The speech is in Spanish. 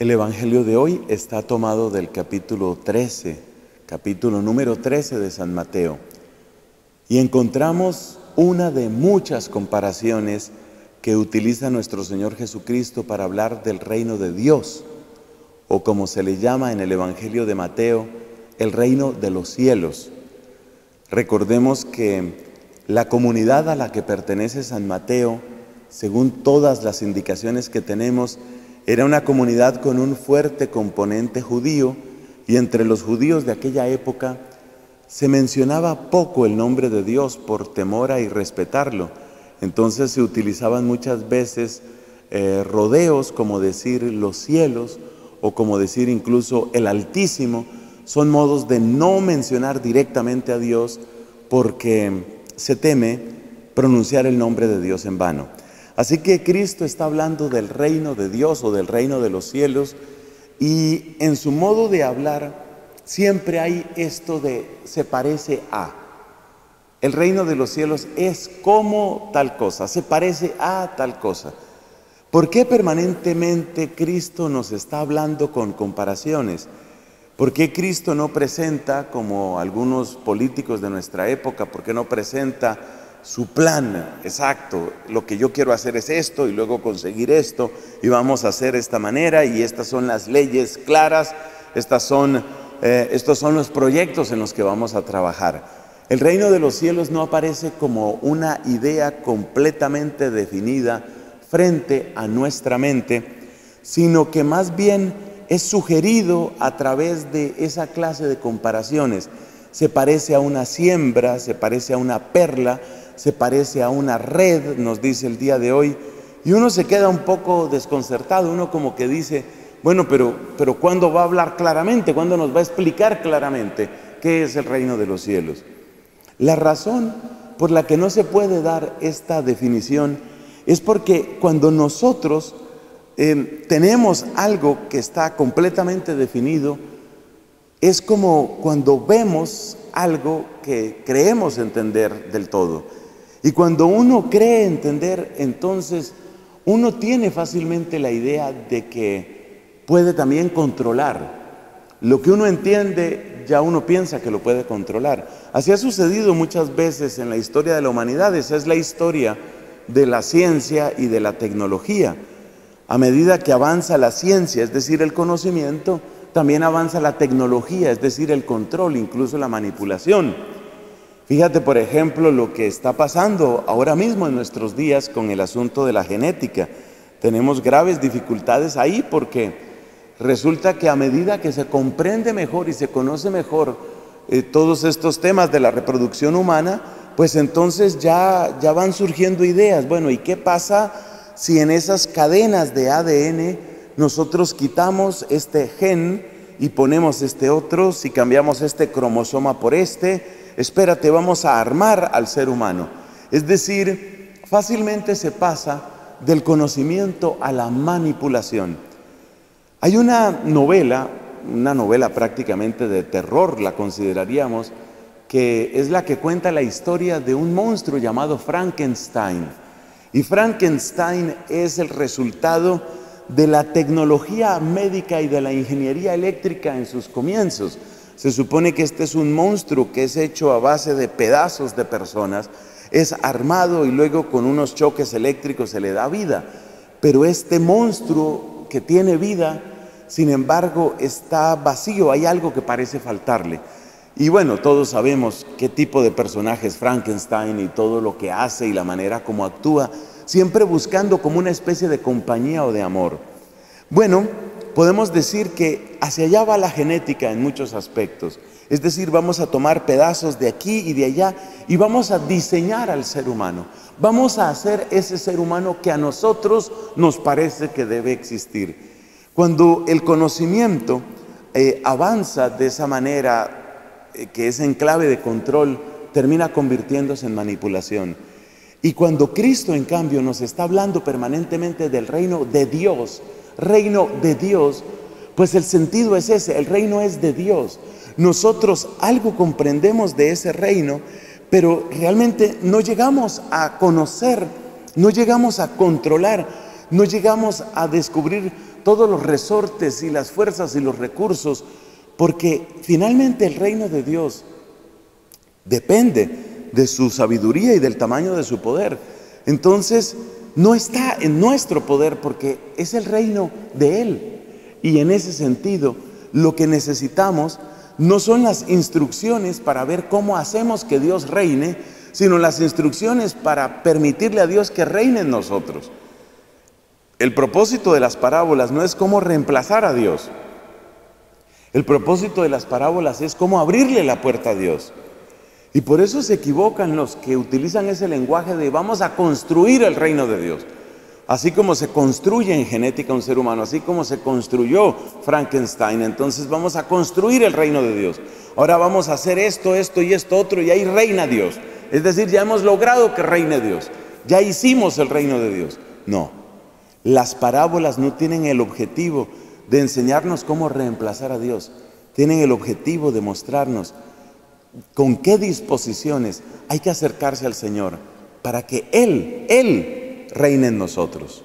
El Evangelio de hoy está tomado del capítulo 13, capítulo número 13 de San Mateo, y encontramos una de muchas comparaciones que utiliza nuestro Señor Jesucristo para hablar del reino de Dios, o como se le llama en el Evangelio de Mateo, el reino de los cielos. Recordemos que la comunidad a la que pertenece San Mateo, según todas las indicaciones que tenemos, era una comunidad con un fuerte componente judío y entre los judíos de aquella época se mencionaba poco el nombre de Dios por temor a irrespetarlo. Entonces se utilizaban muchas veces eh, rodeos como decir los cielos o como decir incluso el Altísimo. Son modos de no mencionar directamente a Dios porque se teme pronunciar el nombre de Dios en vano. Así que Cristo está hablando del reino de Dios o del reino de los cielos y en su modo de hablar siempre hay esto de se parece a. El reino de los cielos es como tal cosa, se parece a tal cosa. ¿Por qué permanentemente Cristo nos está hablando con comparaciones? ¿Por qué Cristo no presenta, como algunos políticos de nuestra época, por qué no presenta su plan exacto. Lo que yo quiero hacer es esto y luego conseguir esto y vamos a hacer esta manera y estas son las leyes claras, estas son, eh, estos son los proyectos en los que vamos a trabajar. El reino de los cielos no aparece como una idea completamente definida frente a nuestra mente, sino que más bien es sugerido a través de esa clase de comparaciones. Se parece a una siembra, se parece a una perla, se parece a una red, nos dice el día de hoy, y uno se queda un poco desconcertado, uno como que dice, bueno, pero, pero ¿cuándo va a hablar claramente? ¿Cuándo nos va a explicar claramente qué es el reino de los cielos? La razón por la que no se puede dar esta definición es porque cuando nosotros em, tenemos algo que está completamente definido, es como cuando vemos algo que creemos entender del todo. Y cuando uno cree entender, entonces uno tiene fácilmente la idea de que puede también controlar. Lo que uno entiende, ya uno piensa que lo puede controlar. Así ha sucedido muchas veces en la historia de la humanidad. Esa es la historia de la ciencia y de la tecnología. A medida que avanza la ciencia, es decir, el conocimiento, también avanza la tecnología, es decir, el control, incluso la manipulación. Fíjate, por ejemplo, lo que está pasando ahora mismo en nuestros días con el asunto de la genética. Tenemos graves dificultades ahí porque resulta que a medida que se comprende mejor y se conoce mejor eh, todos estos temas de la reproducción humana, pues entonces ya, ya van surgiendo ideas. Bueno, ¿y qué pasa si en esas cadenas de ADN nosotros quitamos este gen y ponemos este otro, si cambiamos este cromosoma por este? Espérate, vamos a armar al ser humano. Es decir, fácilmente se pasa del conocimiento a la manipulación. Hay una novela, una novela prácticamente de terror, la consideraríamos, que es la que cuenta la historia de un monstruo llamado Frankenstein. Y Frankenstein es el resultado de la tecnología médica y de la ingeniería eléctrica en sus comienzos. Se supone que este es un monstruo que es hecho a base de pedazos de personas, es armado y luego con unos choques eléctricos se le da vida. Pero este monstruo que tiene vida, sin embargo, está vacío, hay algo que parece faltarle. Y bueno, todos sabemos qué tipo de personaje es Frankenstein y todo lo que hace y la manera como actúa, siempre buscando como una especie de compañía o de amor. Bueno, podemos decir que hacia allá va la genética en muchos aspectos. Es decir, vamos a tomar pedazos de aquí y de allá y vamos a diseñar al ser humano. Vamos a hacer ese ser humano que a nosotros nos parece que debe existir. Cuando el conocimiento eh, avanza de esa manera, eh, que es en clave de control, termina convirtiéndose en manipulación. Y cuando Cristo, en cambio, nos está hablando permanentemente del reino de Dios, reino de Dios, pues el sentido es ese, el reino es de Dios. Nosotros algo comprendemos de ese reino, pero realmente no llegamos a conocer, no llegamos a controlar, no llegamos a descubrir todos los resortes y las fuerzas y los recursos, porque finalmente el reino de Dios depende de su sabiduría y del tamaño de su poder. Entonces, no está en nuestro poder porque es el reino de Él. Y en ese sentido, lo que necesitamos no son las instrucciones para ver cómo hacemos que Dios reine, sino las instrucciones para permitirle a Dios que reine en nosotros. El propósito de las parábolas no es cómo reemplazar a Dios. El propósito de las parábolas es cómo abrirle la puerta a Dios. Y por eso se equivocan los que utilizan ese lenguaje de vamos a construir el reino de Dios. Así como se construye en genética un ser humano, así como se construyó Frankenstein, entonces vamos a construir el reino de Dios. Ahora vamos a hacer esto, esto y esto otro y ahí reina Dios. Es decir, ya hemos logrado que reine Dios. Ya hicimos el reino de Dios. No, las parábolas no tienen el objetivo de enseñarnos cómo reemplazar a Dios. Tienen el objetivo de mostrarnos con qué disposiciones hay que acercarse al Señor para que Él, Él reine en nosotros.